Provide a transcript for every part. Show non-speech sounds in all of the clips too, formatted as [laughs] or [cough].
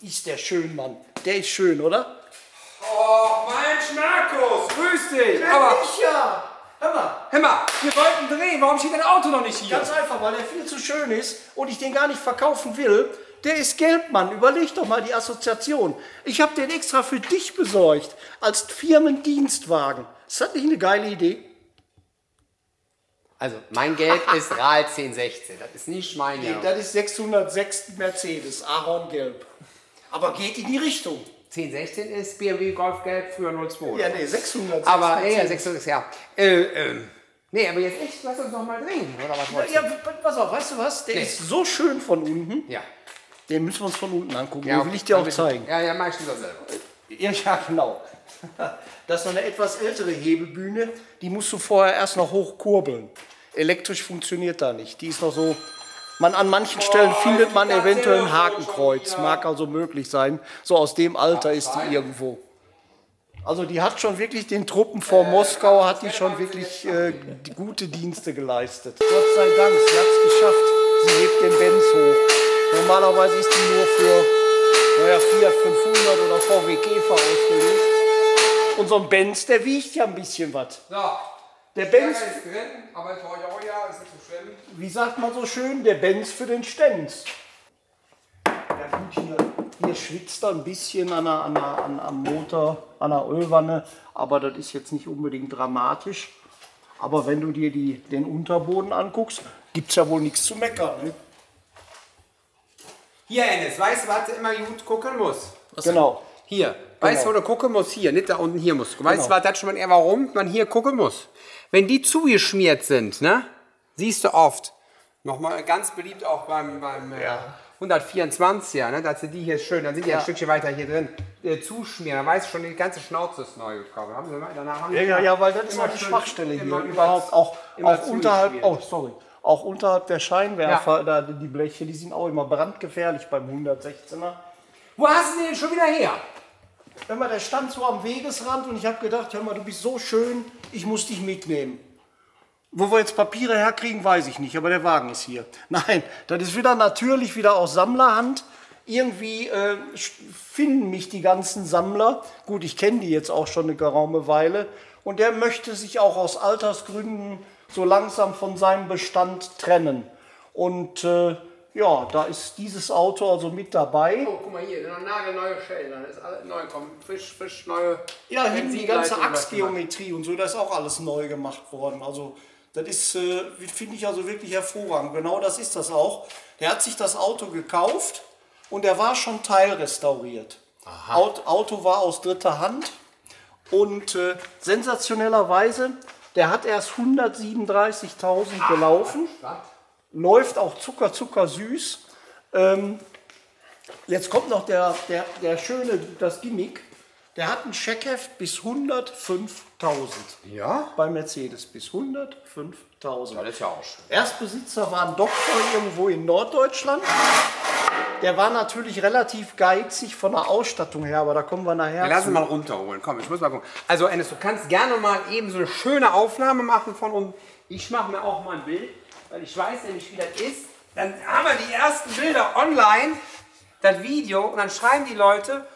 Ist der schön, Mann. Der ist schön, oder? Oh, Mensch, Markus, grüß dich. Aber, ich ja. Hör mal. hör mal, wir wollten drehen. Warum steht dein Auto noch nicht hier? Ganz einfach, weil er viel zu schön ist und ich den gar nicht verkaufen will. Der ist gelb, Mann. Überleg doch mal die Assoziation. Ich habe den extra für dich besorgt. Als Firmendienstwagen. Ist das nicht eine geile Idee? Also, mein Geld [laughs] ist RAL 1016. Das ist nicht mein Nee, Geld. das ist 606 Mercedes, Ahorngelb. Aber geht in die Richtung. 1016 ist BMW Golf Gelb, früher 02. Ja, nee, 606 Aber, ja, Mercedes. 606, ja. Äh, ähm. Nee, aber jetzt echt, lass uns doch mal drehen. Oder was wolltest Ja, pass auf, weißt du was? Der Nee. ist so schön von unten. Ja. Den müssen wir uns von unten angucken. ja Den will ich dir auch zeigen. Ja, ja, mach ich das selber. Ja, ja, genau. [laughs] Das ist noch eine etwas ältere Hebelbühne. Die musst du vorher erst noch hochkurbeln. Elektrisch funktioniert da nicht. Die ist noch so. Man, an manchen Stellen findet man eventuell ein Hakenkreuz. Mag also möglich sein. So aus dem Alter ist die irgendwo. Also die hat schon wirklich den Truppen vor Moskau, hat die schon wirklich äh, gute Dienste geleistet. Gott sei Dank, sie hat es geschafft. Sie hebt den Benz hoch. Normalerweise ist die nur für naja, Fiat 500 oder VW Käfer ausgelegt. Und so ein Benz, der wiegt ja ein bisschen was. So. Der Benz, ist drin, aber für euch auch ja, ist nicht so schlimm. wie sagt man so schön, der Benz für den Stenz. Ja gut, hier, hier schwitzt er ein bisschen an der, an der, an, am Motor, an der Ölwanne, aber das ist jetzt nicht unbedingt dramatisch. Aber wenn du dir die, den Unterboden anguckst, gibt es ja wohl nichts zu meckern. Ne? Hier, Ennis, weißt du, was du immer gut gucken musst? Genau. Hier. Weißt du, wo du gucken musst? Hier, nicht da unten, hier musst du. Weißt Genau. du, was das schon mal eher, warum man hier gucken muss? Wenn die zugeschmiert sind, ne? Siehst du oft. Nochmal ganz beliebt auch beim, beim äh, 124er, ne? Da sind die hier schön, dann sind die ein Stückchen weiter hier drin. Äh, zuschmieren, dann weißt du schon, die ganze Schnauze ist neu gekauft. Haben sie mal, danach haben Ja, ja, ja, weil das ist auch die schön- Schwachstelle hier. Überhaupt auch, immer auch unterhalb, oh, sorry, auch unterhalb der Scheinwerfer, da, die Bleche, die sind auch immer brandgefährlich beim 116er. Wo hast du den denn schon wieder her? Mal, der stand so am Wegesrand und ich habe gedacht, hör mal, du bist so schön, ich muss dich mitnehmen. Wo wir jetzt Papiere herkriegen, weiß ich nicht, aber der Wagen ist hier. [laughs] Nein, das ist wieder natürlich wieder aus Sammlerhand. Irgendwie äh, finden mich die ganzen Sammler. Gut, ich kenne die jetzt auch schon eine geraume Weile. Und der möchte sich auch aus Altersgründen so langsam von seinem Bestand trennen. Und äh, ja, da ist dieses Auto also mit dabei. Oh, guck mal hier, noch nagelneue Schellen, dann ist alles neu gekommen. Frisch, frisch, neue. Ja, hinten die ganze Achsgeometrie und so, da ist auch alles neu gemacht worden. Also das ist, äh, finde ich also wirklich hervorragend. Genau das ist das auch. Der hat sich das Auto gekauft und der war schon teilrestauriert. Auto, Auto war aus dritter Hand und äh, sensationellerweise, der hat erst 137.000 gelaufen läuft auch zucker, zucker süß. Ähm, jetzt kommt noch der, der, der schöne, das Gimmick. Der hat ein Scheckheft bis 105.000. Ja? Bei Mercedes bis 105.000. Das ist ja auch schön. Erstbesitzer war ein Doktor irgendwo in Norddeutschland. Der war natürlich relativ geizig von der Ausstattung her, aber da kommen wir nachher Lass uns mal runterholen. Komm, ich muss mal gucken. Also, Ennis, du kannst gerne mal eben so eine schöne Aufnahme machen von uns. Ich mache mir auch mal ein Bild, weil ich weiß nämlich, wie das ist. Dann haben wir die ersten Bilder online, das Video, und dann schreiben die Leute,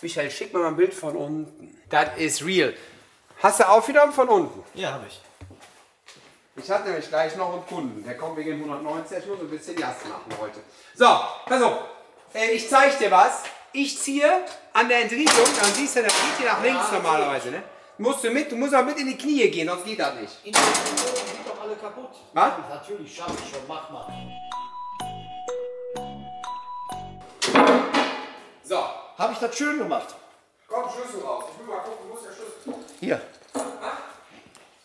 Michael, schick mir mal ein Bild von unten. Das ist real. Hast du auch wieder von unten? Ja, habe ich. Ich hatte nämlich gleich noch einen Kunden, der kommt wegen 190, ich muss ein bisschen Jast machen heute. So, pass auf, äh, ich zeige dir was. Ich ziehe an der Entriegelung, dann siehst du, dann geht die nach links normalerweise, ne? Musst du mit, du musst auch mit in die Knie gehen, sonst geht das nicht. In den Motoren sind doch alle kaputt. Was? Natürlich, schaffe ich schon, mach mal. So, Habe ich das schön gemacht? komm, Schlüssel raus. Ich will mal gucken, wo ist der Schlüssel? Hier.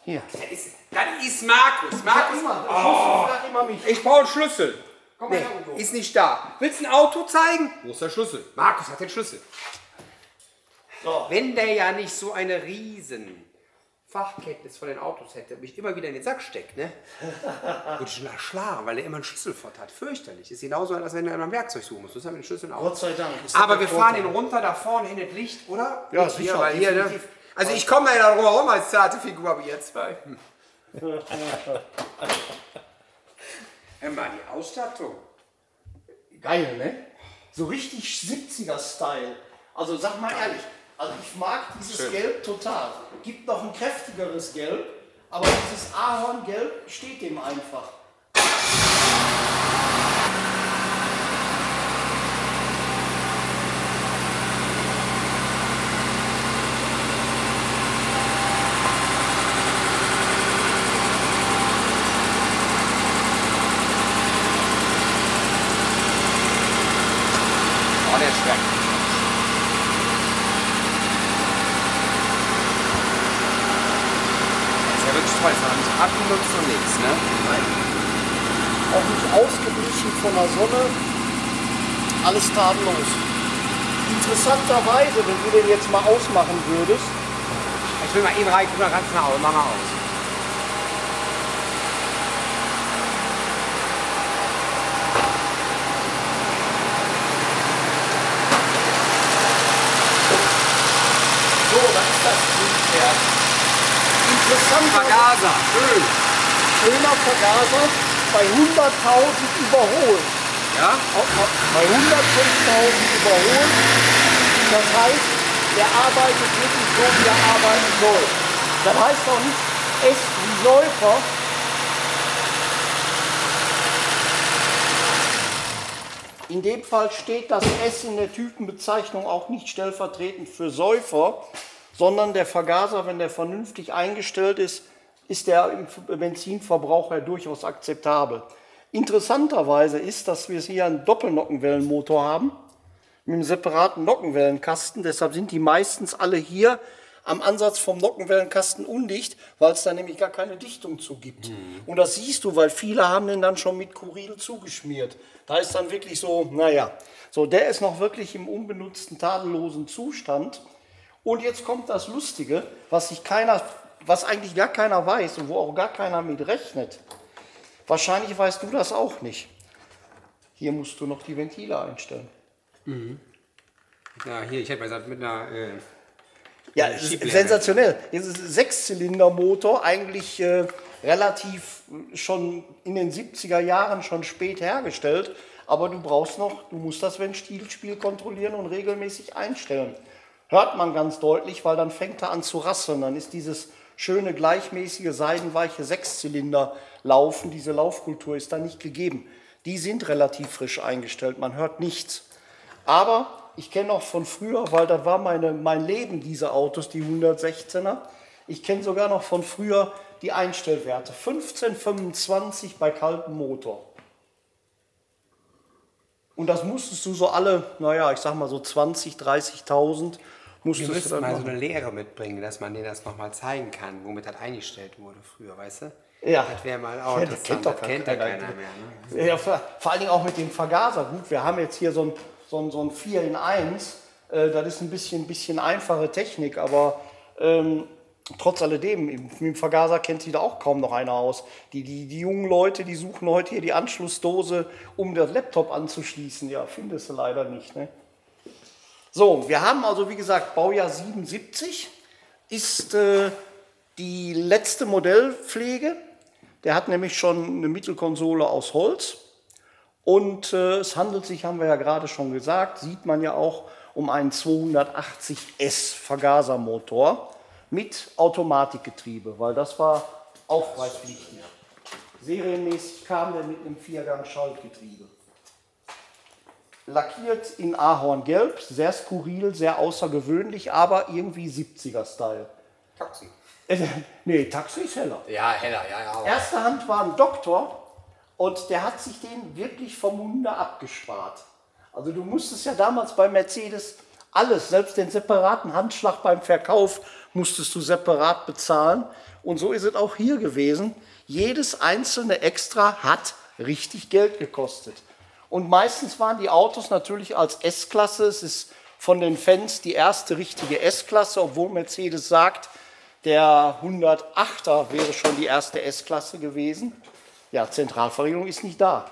Hier. Das ist, das ist Markus. Markus, immer, oh. immer mich. ich brauche einen Schlüssel. Komm mal Nee, her, Udo. ist nicht da. Willst du ein Auto zeigen? Wo ist der Schlüssel? Markus hat den Schlüssel. So. Wenn der ja nicht so eine riesen Fachkenntnis von den Autos hätte, mich immer wieder in den Sack steckt, ne? [laughs] Würde ich schon erschlagen, weil er immer einen Schlüsselfort hat. Fürchterlich. Ist genauso, als wenn du ein Werkzeug suchen musst. Du hast ja mit den Schlüsseln auch. Gott sei Dank. das Aber wir fahren ihn runter, da vorne hin ins Licht, oder? Ja, sicher, Hier, weil hier, ne? Also ich komme da ja drum herum als zarte Figur, aber jetzt. [laughs] Hör mal, die Ausstattung. Geil, ne? So richtig 70er-Style. Also sag mal ehrlich, also ich mag dieses Schön. Gelb total. Gibt noch ein kräftigeres Gelb, aber dieses Ahorngelb steht dem einfach. Oh, der ist schrecklich. Das ist ja wirklich nicht abgenutzt und nichts, ne? Auch nicht ausgeblichen von der Sonne. Alles tadellos. Interessanterweise, wenn du den jetzt mal ausmachen würdest, Ich will mal eben rein, guck mal ganz nah aus. Mach mal aus. so, dann ist das Triebwerk. Interessanter, Vergaser. Schön. schöner Vergaser bei 100.000 überholt. Ja? Bei 105.000 überholt. Das heißt, der arbeitet wirklich so, wie er arbeiten soll. Das heißt auch nicht S wie Säufer. In dem Fall steht das S in der Typenbezeichnung auch nicht stellvertretend für Säufer, sondern der Vergaser, wenn der vernünftig eingestellt ist, ist der im Benzinverbrauch ja durchaus akzeptabel. Interessanterweise ist, dass wir hier einen Doppelnockenwellenmotor haben mit einem separaten Nockenwellenkasten. Deshalb sind die meistens alle hier am Ansatz vom Nockenwellenkasten undicht, weil es da nämlich gar keine Dichtung zu gibt. Und das siehst du, weil viele haben den dann schon mit Kuril zugeschmiert. Da ist dann wirklich so, naja, so der ist noch wirklich im unbenutzten, tadellosen Zustand. Und jetzt kommt das Lustige, was sich keiner, was eigentlich gar keiner weiß und wo auch gar keiner mit rechnet. Wahrscheinlich weißt du das auch nicht. Hier musst du noch die Ventile einstellen. Ja, hier, ich hätte mal gesagt, mit einer. Äh, Ja, sensationell. Jetzt ist Sechszylindermotor eigentlich äh, relativ äh, schon in den 70er Jahren schon spät hergestellt. Aber du brauchst noch, du musst das Ventilspiel kontrollieren und regelmäßig einstellen. Hört man ganz deutlich, weil dann fängt er an zu rasseln. Dann ist dieses schöne, gleichmäßige, seidenweiche Sechszylinder-Laufen, diese Laufkultur ist da nicht gegeben. Die sind relativ frisch eingestellt, man hört nichts. Aber ich kenne auch von früher, weil das war meine, mein Leben, diese Autos, die 116er. Ich kenne sogar noch von früher die Einstellwerte. 15, 25 bei kaltem Motor. Und das musstest du so alle, naja, ich sag mal so 20, 30.000 wir musstest du dann mal so eine Lehre mitbringen, dass man denen das nochmal zeigen kann, womit das eingestellt wurde früher, weißt du? Ja. Das wäre mal auch Ja, das kennt doch das kennt ja keiner. keiner mehr. Ne? Ja, vor, vor allen Dingen auch mit dem Vergaser. Gut, wir haben jetzt hier so ein, so ein, so ein 4 in 1. Äh, das ist ein bisschen, bisschen einfache Technik, aber ähm, trotz alledem, mit dem Vergaser kennt sich da auch kaum noch einer aus. Die, die, die jungen Leute, die suchen heute hier die Anschlussdose, um das Laptop anzuschließen. Ja, findest du leider nicht. Ne? So, wir haben also, wie gesagt, Baujahr 77 ist äh, die letzte Modellpflege. Der hat nämlich schon eine Mittelkonsole aus Holz. Und äh, es handelt sich, haben wir ja gerade schon gesagt, sieht man ja auch, um einen 280S Vergasermotor mit Automatikgetriebe, weil das war aufpreispflichtig. Serienmäßig kam der mit einem Viergang-Schaltgetriebe. Lackiert in Ahorngelb, sehr skurril, sehr außergewöhnlich, aber irgendwie 70er-Style. Taxi. Äh, [laughs] nee, Taxi ist heller. Ja, heller, ja, ja. Erste Hand war ein Doktor und der hat sich den wirklich vom Munde abgespart. Also du musstest ja damals bei Mercedes alles, selbst den separaten Handschlag beim Verkauf musstest du separat bezahlen. Und so ist es auch hier gewesen. Jedes einzelne Extra hat richtig Geld gekostet. Und meistens waren die Autos natürlich als S-Klasse. Es ist von den Fans die erste richtige S-Klasse, obwohl Mercedes sagt, der 108er wäre schon die erste S-Klasse gewesen. Ja, Zentralverriegelung ist nicht da.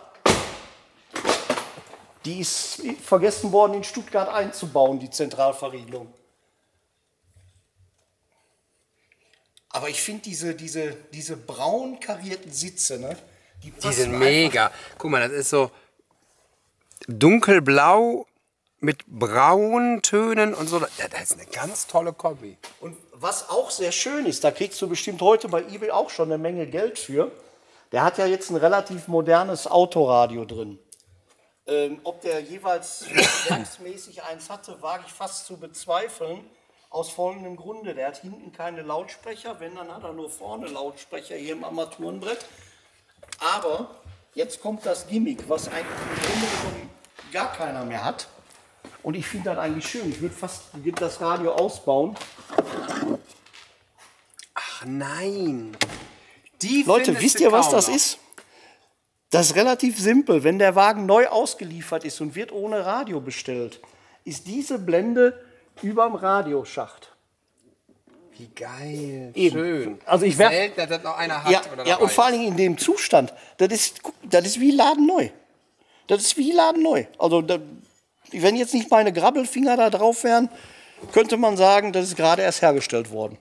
Die ist vergessen worden, in Stuttgart einzubauen, die Zentralverriegelung. Aber ich finde diese, diese, diese braun karierten Sitze, ne? Die, Die sind einfach- mega. Guck mal, das ist so dunkelblau mit braunen Tönen und so. Ja, das ist eine ganz tolle Kombi. Und was auch sehr schön ist, da kriegst du bestimmt heute bei eBay auch schon eine Menge Geld für. Der hat ja jetzt ein relativ modernes Autoradio drin. Ähm, ob der jeweils [coughs] werksmäßig eins hatte, wage ich fast zu bezweifeln. Aus folgendem Grunde. Der hat hinten keine Lautsprecher, wenn, dann hat er nur vorne Lautsprecher hier im Armaturenbrett. Aber jetzt kommt das Gimmick, was eigentlich im Grunde genommen gar keiner mehr hat. Und ich finde das eigentlich schön. Ich würde fast das Radio ausbauen. Ach nein. Die Leute, wisst ihr, was das noch. ist? Das ist relativ simpel. Wenn der Wagen neu ausgeliefert ist und wird ohne Radio bestellt, ist diese Blende überm Radioschacht. Wie geil. Eben. Schön. Also ich Selten, dass das noch einer hat. Ja, ja, und vor allen Dingen in dem Zustand, das ist, das ist wie ladeneu. Das ist wie ladeneu. Also da, wenn jetzt nicht meine Grabbelfinger da drauf wären, könnte man sagen, das ist gerade erst hergestellt worden.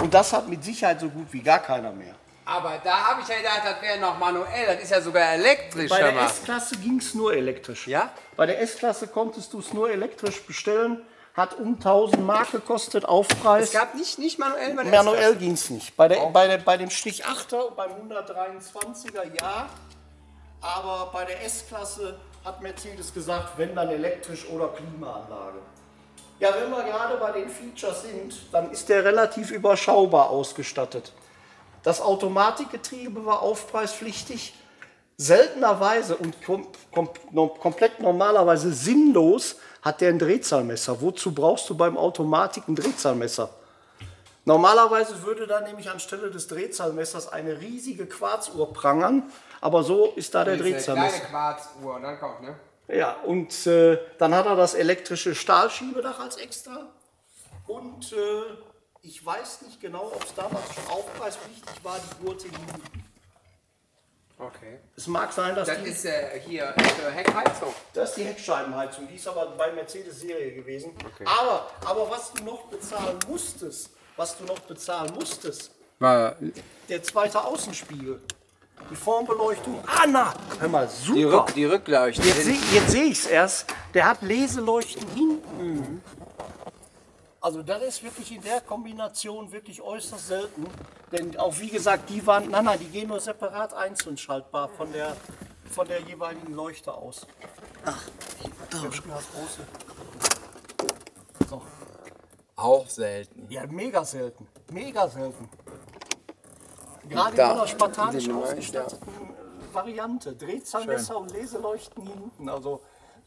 Und das hat mit Sicherheit so gut wie gar keiner mehr. Aber da habe ich ja gedacht, das wäre noch manuell. Das ist ja sogar elektrisch. Bei der. S-Klasse ging es nur elektrisch. Ja? Bei der S-Klasse konntest du es nur elektrisch bestellen, hat um 1000 Mark gekostet, Aufpreis. Es gab nicht, nicht manuell bei der Manuell ging es nicht. Bei, der, bei, der, bei dem Strich 8er und beim 123er ja, aber bei der S-Klasse hat Mercedes gesagt, wenn dann elektrisch oder Klimaanlage. Ja, wenn wir gerade bei den Features sind, dann ist der relativ überschaubar ausgestattet. Das Automatikgetriebe war aufpreispflichtig. Seltenerweise und kom kom komplett normalerweise sinnlos hat der ein Drehzahlmesser. Wozu brauchst du beim Automatik ein Drehzahlmesser? Normalerweise würde da nämlich anstelle des Drehzahlmessers eine riesige Quarzuhr prangern, aber so ist da der Diese Drehzahlmesser. kleine Quarzuhr und dann kommt, ne? Ja, und äh, dann hat er das elektrische Stahlschiebedach als extra. Und äh, ich weiß nicht genau, ob es damals schon aufpreispflichtig war, die Gurte hinten. Okay. Es mag sein, dass Das die, ist äh, hier äh, Heckheizung. das ist die Heckscheibenheizung, die ist aber bei Mercedes-Serie gewesen. Aber, aber was du noch bezahlen musstest, was du noch bezahlen musstest, War der zweite Außenspiegel, die Formbeleuchtung. Ah, na, hör mal, super. die, Rück, die Rückleuchte. Jetzt sehe seh ich es erst. Der hat Leseleuchten hinten. Also das ist wirklich in der Kombination wirklich äußerst selten. Denn auch wie gesagt, die waren, nein, nein, die gehen nur separat einzeln schaltbar von der, von der jeweiligen Leuchte aus. Ach, da das große. So. Auch selten. Ja, mega selten. Mega selten. Gerade Da, in einer spartanisch ausgestatteten äh, Variante. Drehzahlmesser und Leseleuchten hinten. Also,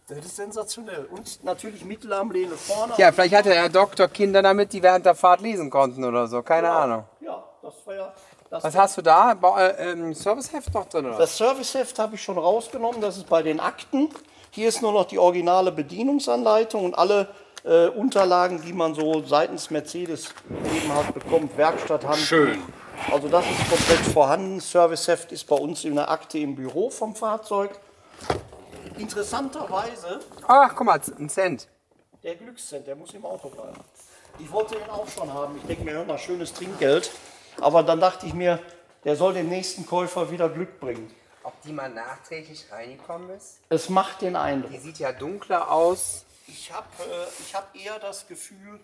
das ist sensationell. Und natürlich Mittelarmlehne vorne. Ja, vielleicht hatte der Doktor Kinder damit, die während der Fahrt lesen konnten oder so. Keine Ahnung. Ja, das war ja. Das, Was hast du da? Ba äh, ähm, Serviceheft noch drin, oder? das Serviceheft habe ich schon rausgenommen. Das ist bei den Akten. Hier ist nur noch die originale Bedienungsanleitung und alle äh, Unterlagen, die man so seitens Mercedes eben halt bekommt. Werkstatt, Handbuch. Schön. Also das ist komplett vorhanden. Serviceheft ist bei uns in der Akte im Büro vom Fahrzeug. Interessanterweise, Ach, guck mal, ein Cent. der Glückscent, der muss im Auto bleiben. Ich wollte den auch schon haben. Ich denke mir, hör mal, schönes Trinkgeld. Aber dann dachte ich mir, der soll dem nächsten Käufer wieder Glück bringen. Ob die mal nachträglich reingekommen ist? Es macht den Eindruck. Die sieht ja dunkler aus. Ich habe äh, ich hab eher das Gefühl,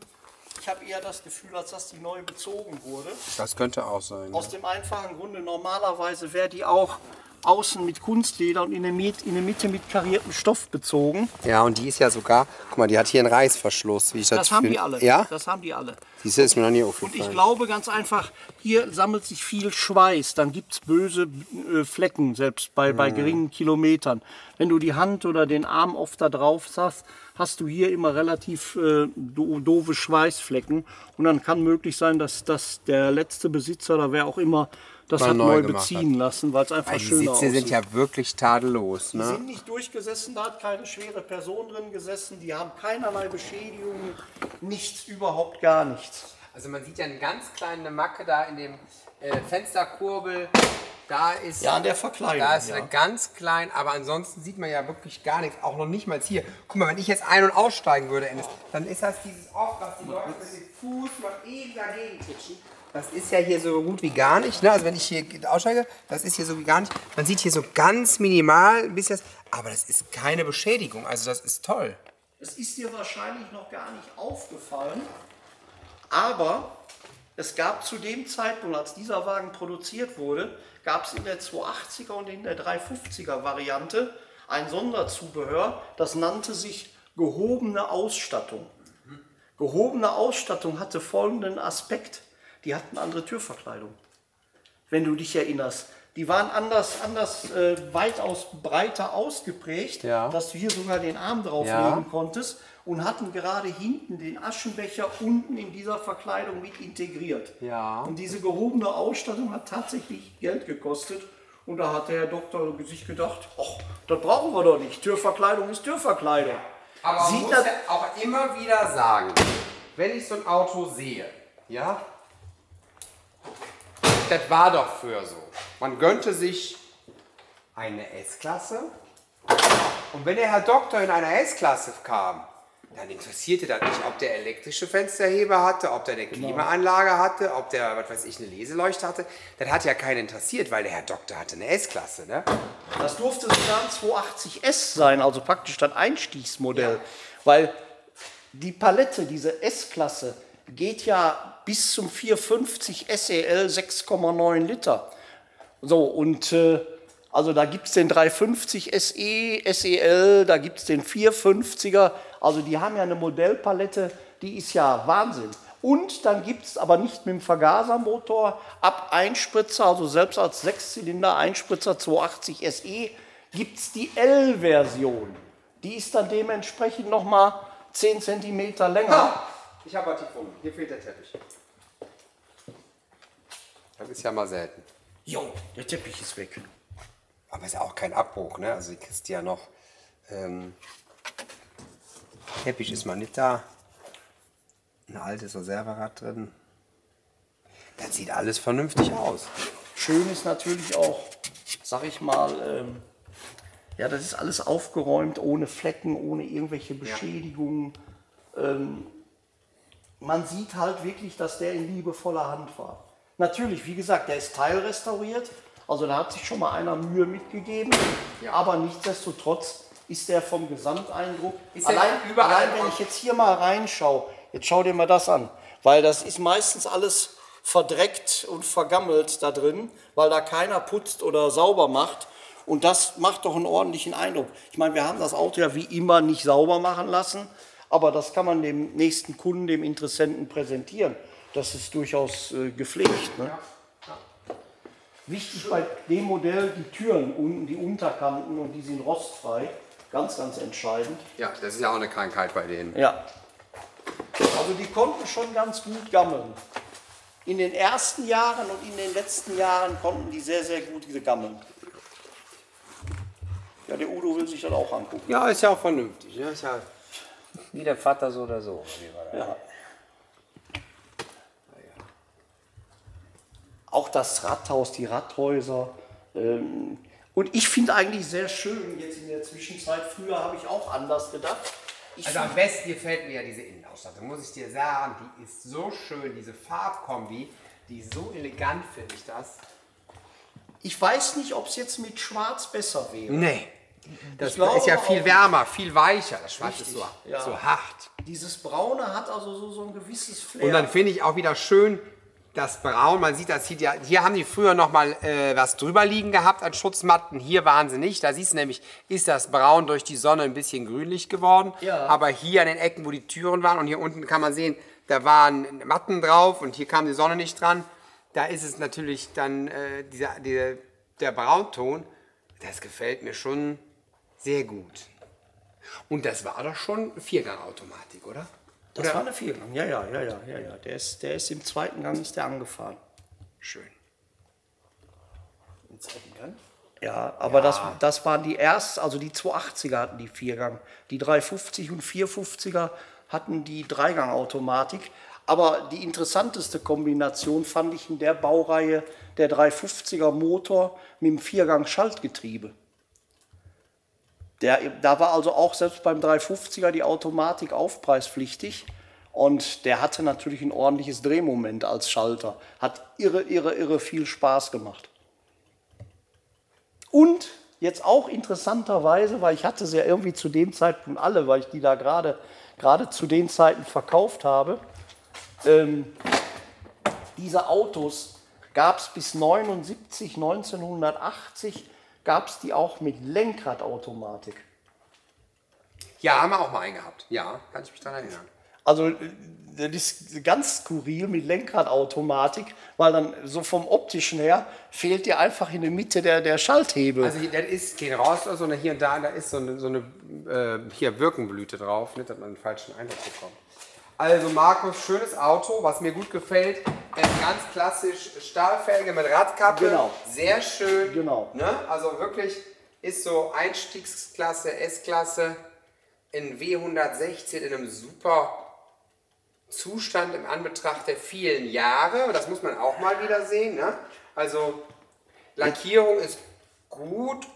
ich habe eher das Gefühl, als dass die neu bezogen wurde. Das könnte auch sein. Aus dem einfachen Grunde, normalerweise wäre die auch außen mit Kunstleder und in der, Miet, in der Mitte mit kariertem Stoff bezogen. Ja, und die ist ja sogar, guck mal, die hat hier einen Reißverschluss. Wie ich das Das haben die alle. Ja? Das haben die alle. Du, ist mir noch nie Und ich aufgefallen. glaube ganz einfach, hier sammelt sich viel Schweiß, dann gibt es böse äh, Flecken, selbst bei, Mhm. bei geringen Kilometern. Wenn du die Hand oder den Arm oft da drauf hast, hast du hier immer relativ äh, do, doofe Schweißflecken. Und dann kann möglich sein, dass, dass der letzte Besitzer oder wer auch immer das Mal hat neu neu beziehen lassen, weil es einfach die schöner Sitze aussieht. sind ja wirklich tadellos. Die Ne? sind nicht durchgesessen, da hat keine schwere Person drin gesessen, die haben keinerlei Beschädigungen, nichts, überhaupt gar nichts. Also man sieht ja eine ganz kleine Macke da in dem äh, Fensterkurbel. Da ist, Ja, an der Verkleidung. da ist ja. eine ganz klein, aber ansonsten sieht man ja wirklich gar nichts. Auch noch nicht mal hier. Guck mal, wenn ich jetzt ein- und aussteigen würde, Ennis, dann ist das dieses oft, was die Leute mit dem Fuß mal eben dagegen kitschen. Das ist ja hier so gut wie gar nicht. Ne? Also wenn ich hier aussteige, das ist hier so wie gar nicht. Man sieht hier so ganz minimal ein bisschen, aber das ist keine Beschädigung. Also das ist toll. Es ist dir wahrscheinlich noch gar nicht aufgefallen, aber es gab zu dem Zeitpunkt, als dieser Wagen produziert wurde, gab es in der 280er und in der 350er Variante ein Sonderzubehör, das nannte sich gehobene Ausstattung. Gehobene Ausstattung hatte folgenden Aspekt. Die hatten andere Türverkleidung. Wenn du dich erinnerst. Die waren anders, anders äh, weitaus breiter ausgeprägt, Ja. dass du hier sogar den Arm drauflegen Ja. konntest und hatten gerade hinten den Aschenbecher unten in dieser Verkleidung mit integriert. Ja. Und diese gehobene Ausstattung hat tatsächlich Geld gekostet. Und da hat der Herr Doktor sich gedacht, ach, das brauchen wir doch nicht. Türverkleidung ist Türverkleidung. Aber man Sieht muss das- ja auch immer wieder sagen, wenn ich so ein Auto sehe, ja, das war doch früher so. Man gönnte sich eine S-Klasse und wenn der Herr Doktor in einer S-Klasse kam, dann interessierte das nicht, ob der elektrische Fensterheber hatte, ob der eine Klimaanlage hatte, ob der, was weiß ich, eine Leseleuchte hatte. Das hat ja keinen interessiert, weil der Herr Doktor hatte eine S-Klasse, ne? Das durfte sogar ein 280S sein, also praktisch das Einstiegsmodell. Weil die Palette, diese S-Klasse, geht ja bis zum 450 SEL 6,9 Liter. So, und äh, also da gibt es den 350 SE, SEL, da gibt es den 450er. Also die haben ja eine Modellpalette, die ist ja Wahnsinn. Und dann gibt es aber nicht mit dem Vergasermotor ab Einspritzer, also selbst als Sechszylinder Einspritzer 280 SE, gibt es die L-Version. Die ist dann dementsprechend nochmal 10 cm länger. Ich habe was gefunden. Hier fehlt der Teppich. Das ist ja mal selten. Jo, der Teppich ist weg. Aber ist ja auch kein Abbruch, ne? Also die kriegst du ja noch. Ähm, Teppich ist mal nicht da. Ein altes Reserverad drin. Das sieht alles vernünftig aus. Schön ist natürlich auch, sag ich mal, ähm, ja, das ist alles aufgeräumt, ohne Flecken, ohne irgendwelche Beschädigungen. Ähm, man sieht halt wirklich, dass der in liebevoller Hand war. Natürlich, wie gesagt, der ist teilrestauriert, also da hat sich schon mal einer Mühe mitgegeben, aber nichtsdestotrotz ist der vom Gesamteindruck, Ist allein, allein wenn ich jetzt hier mal reinschaue, jetzt schau dir mal das an, weil das ist meistens alles verdreckt und vergammelt da drin, weil da keiner putzt oder sauber macht. Und das macht doch einen ordentlichen Eindruck. Ich meine, wir haben das Auto ja wie immer nicht sauber machen lassen, aber das kann man dem nächsten Kunden, dem Interessenten präsentieren. Das ist durchaus äh, gepflegt. Ne? Wichtig bei dem Modell die Türen unten, die Unterkanten und die sind rostfrei. Ganz, ganz entscheidend. Ja, das ist ja auch eine Krankheit bei denen. Ja. Also die konnten schon ganz gut gammeln. In den ersten Jahren und in den letzten Jahren konnten die sehr, sehr gut gammeln. Ja, der Udo will sich das auch angucken. Ja, ist ja auch vernünftig. Ne? Ist ja wie der Vater so oder so. Wie war das? Ja. Auch das Rathaus, die Rathäuser. Ähm, und ich finde eigentlich sehr schön, jetzt in der Zwischenzeit, früher habe ich auch anders gedacht. Ich Also am besten gefällt mir ja diese Innenausstattung, muss ich dir sagen. Die ist so schön, diese Farbkombi, die ist so elegant, finde ich das. Ich weiß nicht, ob es jetzt mit Schwarz besser wäre. Nee. Das glaube ist ja viel wärmer, viel weicher. Das Schwarz ist so, ja. so hart. Dieses Braune hat also so, so ein gewisses Flair. Und dann finde ich auch wieder schön, das Braun, man sieht das sieht ja, hier haben die früher noch mal äh, was drüber liegen gehabt an Schutzmatten, hier waren sie nicht. Da siehst du nämlich, ist das Braun durch die Sonne ein bisschen grünlich geworden. Ja. Aber hier an den Ecken, wo die Türen waren und hier unten kann man sehen, da waren Matten drauf und hier kam die Sonne nicht dran. Da ist es natürlich dann äh, dieser, dieser, der Braunton, das gefällt mir schon sehr gut. Und das war doch schon Viergangautomatik, oder? das war eine Viergang. Ja, ja, ja, ja, ja, ja. Der ist, der ist im zweiten Gang ist der angefahren. Schön. Im zweiten Gang? Ja, aber Das, das waren die ersten, also die 280er hatten die Viergang. Die 350 und 450er hatten die Dreigangautomatik. Aber die interessanteste Kombination fand ich in der Baureihe der 350er Motor mit dem Viergang-Schaltgetriebe. Der, da war also auch selbst beim 350er die Automatik aufpreispflichtig. Und der hatte natürlich ein ordentliches Drehmoment als Schalter. Hat irre, irre, irre viel Spaß gemacht. Und jetzt auch interessanterweise, weil ich hatte sie ja irgendwie zu dem Zeitpunkt alle, weil ich die da gerade gerade zu den Zeiten verkauft habe. Ähm, diese Autos gab es bis 79, 1980 gab es die auch mit Lenkradautomatik. Ja, haben wir auch mal einen gehabt. Ja, kann ich mich daran erinnern. Also äh, das ist ganz skurril mit Lenkradautomatik, weil dann so vom optischen her fehlt dir einfach in der Mitte der, der Schalthebel. Also das ist kein so, sondern hier und da, da ist so eine, so eine äh, hier Birkenblüte drauf, nicht, dass man einen falschen Eindruck bekommt. Also Markus, schönes Auto, was mir gut gefällt. Ganz klassisch Stahlfelge mit Radkappe. Genau. Sehr schön. Genau. Ne? Also wirklich ist so Einstiegsklasse, S-Klasse in W116 in einem super Zustand im Anbetracht der vielen Jahre. Das muss man auch mal wieder sehen. Ne? Also Lackierung ist gut.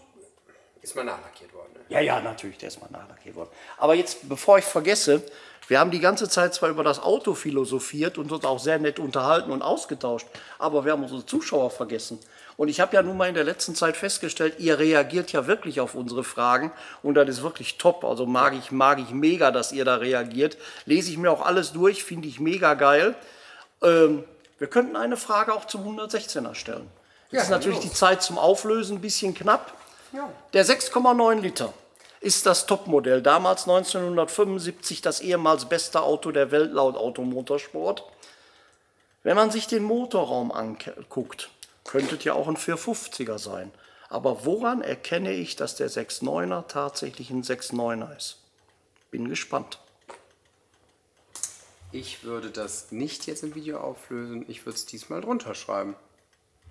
Ist mal nachlackiert worden. Ne? Ja, ja, natürlich, der ist mal nachlackiert worden. Aber jetzt, bevor ich vergesse, wir haben die ganze Zeit zwar über das Auto philosophiert und uns auch sehr nett unterhalten und ausgetauscht, aber wir haben unsere Zuschauer vergessen. Und ich habe ja nun mal in der letzten Zeit festgestellt, ihr reagiert ja wirklich auf unsere Fragen und das ist wirklich top. Also mag ich, mag ich mega, dass ihr da reagiert. Lese ich mir auch alles durch, finde ich mega geil. Ähm, wir könnten eine Frage auch zum 116er stellen. Jetzt Ja, ist natürlich los. die Zeit zum Auflösen ein bisschen knapp. Der 6,9 Liter ist das Topmodell. Damals 1975 das ehemals beste Auto der Welt laut Automotorsport. Wenn man sich den Motorraum anguckt, könnte ja auch ein 450er sein. Aber woran erkenne ich, dass der 6,9er tatsächlich ein 6,9er ist? Bin gespannt. Ich würde das nicht jetzt im Video auflösen. Ich würde es diesmal drunter schreiben.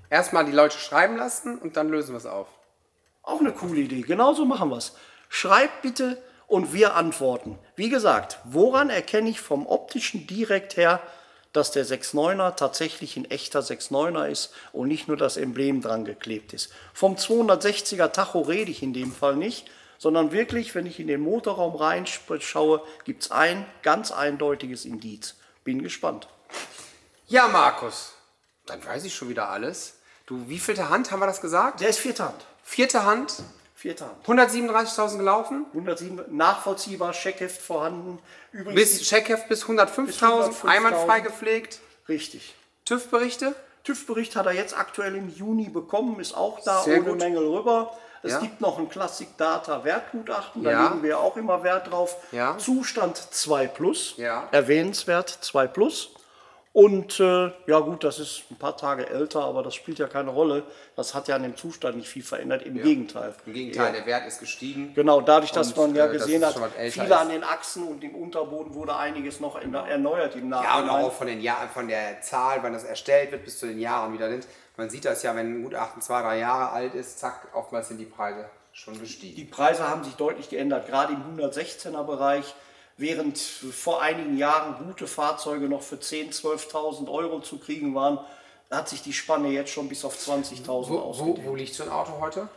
Erstmal die Leute schreiben lassen und dann lösen wir es auf. Auch eine coole Idee. Genauso machen wir es. Schreibt bitte und wir antworten. Wie gesagt, woran erkenne ich vom optischen direkt her, dass der 6.9er tatsächlich ein echter 6.9er ist und nicht nur das Emblem dran geklebt ist. Vom 260er Tacho rede ich in dem Fall nicht, sondern wirklich, wenn ich in den Motorraum reinschaue, gibt es ein ganz eindeutiges Indiz. Bin gespannt. Ja, Markus. Dann weiß ich schon wieder alles. Du, wie vielte Hand haben wir das gesagt? Der ist vierte Hand. Vierte Hand. Vierte Hand. 137.000 gelaufen. 107, nachvollziehbar, Checkheft vorhanden. Übrigens Bis Checkheft bis 105.000. 105.000. Einwandfrei gepflegt. richtig. TÜV-Berichte. TÜV-Bericht hat er jetzt aktuell im Juni bekommen, ist auch da Sehr ohne gut. Mängel rüber. Es Ja. gibt noch ein Classic Data Wertgutachten, da Ja. legen wir auch immer Wert drauf. Ja. Zustand 2 Plus, erwähnenswert 2 Plus. Und äh, ja gut, das ist ein paar Tage älter, aber das spielt ja keine Rolle. Das hat ja an dem Zustand nicht viel verändert, im Gegenteil. Im Gegenteil, der Wert ist gestiegen. Genau, dadurch, dass Und, man ja äh, gesehen es hat, viele ist. an den Achsen und im Unterboden wurde einiges noch erneuert im Ja, und auch von, den Jahr, von der Zahl, wann das erstellt wird, bis zu den Jahren wieder nimmt. Man sieht das ja, wenn ein Gutachten zwei, drei Jahre alt ist, zack, oftmals sind die Preise schon gestiegen. Die Preise haben sich deutlich geändert, gerade im 116er Bereich. Während vor einigen Jahren gute Fahrzeuge noch für 10.000, 12.000 Euro zu kriegen waren, hat sich die Spanne jetzt schon bis auf 20.000 Wo, wo, ausgedehnt. wo liegt so ein Auto heute?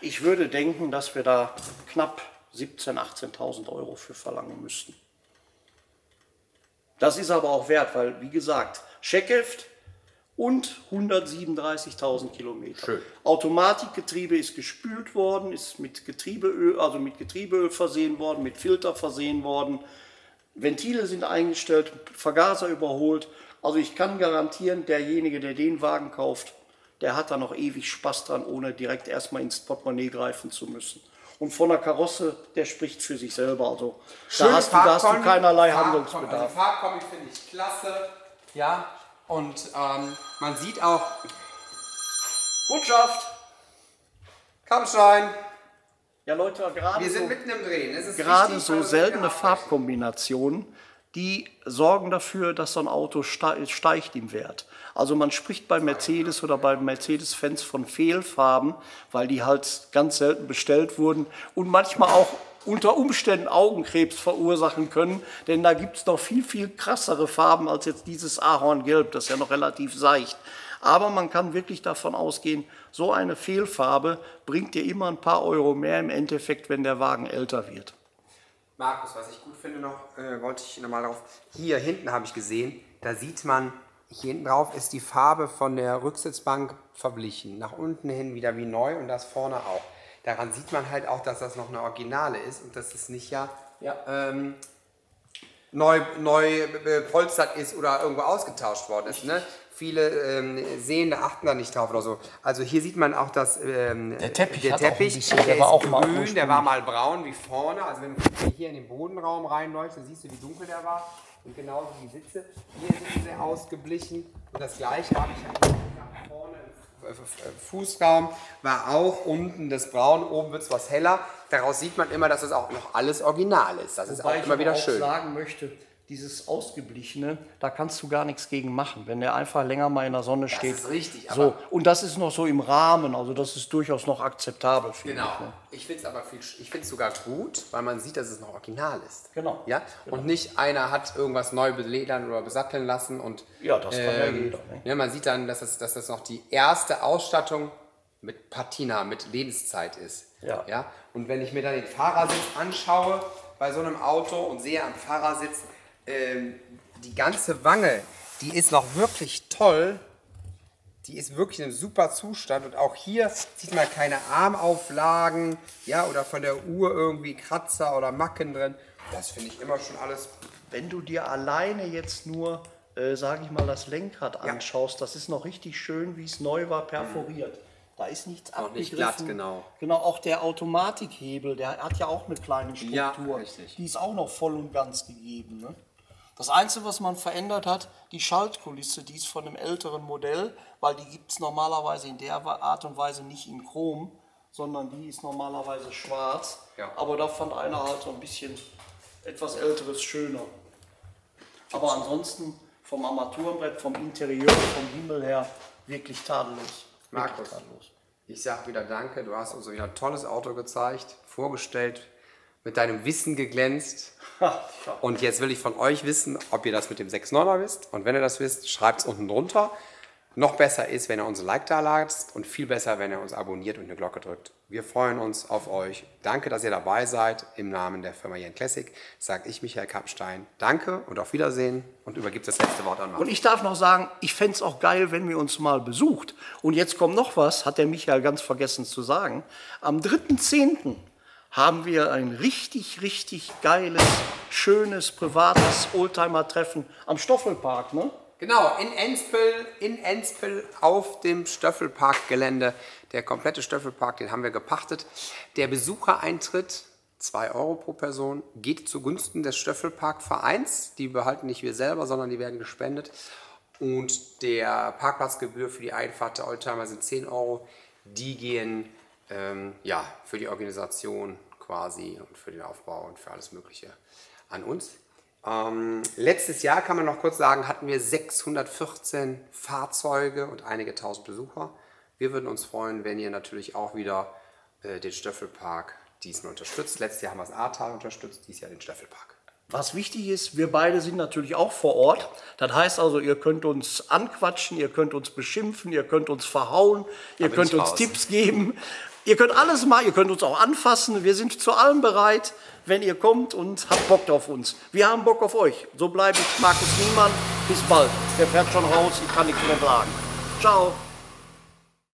Ich würde denken, dass wir da knapp 17.000, 18.000 Euro für verlangen müssten. Das ist aber auch wert, weil, wie gesagt, Checkheft und 137.000 Kilometer. Schön. Automatikgetriebe ist gespült worden, ist mit Getriebeöl, also mit Getriebeöl versehen worden, mit Filter versehen worden. Ventile sind eingestellt, Vergaser überholt. Also ich kann garantieren, derjenige, der den Wagen kauft, der hat da noch ewig Spaß dran, ohne direkt erstmal ins Portemonnaie greifen zu müssen. Und von der Karosse, der spricht für sich selber. Also da hast, du, da hast du keinerlei Farb- Handlungsbedarf. Also Farbkombi finde ich klasse. Ja, und ähm, man sieht auch Kundschaft! Kabelstein. Ja Leute, gerade Wir sind so, mitten im Drehen. Gerade so seltene. Farbkombinationen, die sorgen dafür, dass so ein Auto ste- steigt im Wert. Also man spricht bei Mercedes oder bei Mercedes-Fans von Fehlfarben, weil die halt ganz selten bestellt wurden und manchmal auch unter Umständen Augenkrebs verursachen können, denn da gibt es noch viel, viel krassere Farben als jetzt dieses Ahorngelb, das ist ja noch relativ seicht. Aber man kann wirklich davon ausgehen, so eine Fehlfarbe bringt dir immer ein paar Euro mehr im Endeffekt, wenn der Wagen älter wird. Markus, was ich gut finde noch, äh, wollte ich nochmal drauf. Hier hinten habe ich gesehen, da sieht man hier hinten drauf ist die Farbe von der Rücksitzbank verblichen. Nach unten hin wieder wie neu und das vorne auch. Daran sieht man halt auch, dass das noch eine Originale ist und dass es nicht ja, Ja. Ähm, neu, neu bepolstert ist oder irgendwo ausgetauscht worden ist. Ne? Viele ähm, Sehende achten da nicht drauf oder so. Also hier sieht man auch, dass ähm, Der Teppich der, Teppich, bisschen- der, der war ist auch mal grün, der ursprünglich. war mal braun wie vorne. Also wenn du hier in den Bodenraum reinleuchtest, siehst du, wie dunkel der war. Und genauso die Sitze. Hier sind sie ausgeblichen. Und das gleiche habe ich halt nach vorne Fußraum war auch unten das Braun, oben wird es was heller. Daraus sieht man immer, dass es auch noch alles original ist. Das ist Wobei auch ich immer wieder auch schön. sagen möchte, dieses Ausgeblichene, da kannst du gar nichts gegen machen, wenn der einfach länger mal in der Sonne steht. ist richtig, So, und das ist noch so im Rahmen, also das ist durchaus noch akzeptabel, finde Genau. ich. Ne? Ich finde es aber viel, ich finde sogar gut, weil man sieht, dass es noch original ist. Genau. Ja? Und nicht einer hat irgendwas neu beledern oder besatteln lassen und Ja, das kann ja jeder, ne? ja, man sieht dann, dass das, dass das noch die erste Ausstattung mit Patina, mit Lebenszeit ist. Ja. Ja? Und wenn ich mir dann den Fahrersitz anschaue bei so einem Auto und sehe am Fahrersitz ähm, die ganze Wange, die ist noch wirklich toll. Die ist wirklich in einem super Zustand und auch hier sieht man keine Armauflagen, ja, oder von der Uhr irgendwie Kratzer oder Macken drin. Das finde ich immer schon alles. Wenn du dir alleine jetzt nur, äh, sage ich mal, das Lenkrad anschaust, das ist noch richtig schön, wie es neu war, perforiert. Da ist nichts Auch nicht abgegriffen. glatt, genau. Genau, auch der Automatikhebel, der hat ja auch eine kleine Struktur. Ja, richtig. Die ist auch noch voll und ganz gegeben. Ne? Das Einzige, was man verändert hat, die Schaltkulisse, die ist von einem älteren Modell, weil die gibt es normalerweise in der Art und Weise nicht in Chrom, sondern die ist normalerweise schwarz. Ja. Aber da fand einer halt so ein bisschen etwas älteres schöner. Aber ansonsten vom Armaturenbrett, vom Interieur, vom Himmel her wirklich tadellos. Markus. Ich sag wieder Danke, du hast uns wieder ein tolles Auto gezeigt, vorgestellt, mit deinem Wissen geglänzt. [laughs] Und jetzt will ich von euch wissen, ob ihr das mit dem 6.9er wisst. Und wenn ihr das wisst, schreibt es unten drunter. Noch besser ist, wenn ihr uns ein Like da lasst und viel besser, wenn ihr uns abonniert und eine Glocke drückt. Wir freuen uns auf euch. Danke, dass ihr dabei seid. Im Namen der Firma Jen Classic sage ich Michael Kappstein. Danke und auf Wiedersehen und übergibt das letzte Wort an Martin. Und ich darf noch sagen, ich fände es auch geil, wenn ihr uns mal besucht. Und jetzt kommt noch was, hat der Michael ganz vergessen zu sagen. Am 3.10. haben wir ein richtig, richtig geiles, schönes, privates Oldtimer-Treffen am Stoffelpark. Ne? Genau, in Enspel, in Enspel auf dem Stöffelparkgelände. Der komplette Stöffelpark, den haben wir gepachtet. Der Besuchereintritt, 2 Euro pro Person, geht zugunsten des Stöffelparkvereins. Die behalten nicht wir selber, sondern die werden gespendet. Und der Parkplatzgebühr für die Einfahrt der Oldtimer sind 10 Euro. Die gehen ähm, ja, für die Organisation quasi und für den Aufbau und für alles Mögliche an uns. Ähm, letztes Jahr kann man noch kurz sagen, hatten wir 614 Fahrzeuge und einige tausend Besucher. Wir würden uns freuen, wenn ihr natürlich auch wieder äh, den Stöffelpark diesmal unterstützt. Letztes Jahr haben wir das Ahrtal unterstützt, dieses Jahr den Stöffelpark. Was wichtig ist, wir beide sind natürlich auch vor Ort. Das heißt also, ihr könnt uns anquatschen, ihr könnt uns beschimpfen, ihr könnt uns verhauen, ihr könnt uns raus. Tipps geben. Ihr könnt alles mal, ihr könnt uns auch anfassen. Wir sind zu allem bereit, wenn ihr kommt und habt Bock auf uns. Wir haben Bock auf euch. So bleibe ich Markus Niemann. Bis bald. Der fährt schon raus, ich kann nichts mehr sagen. Ciao.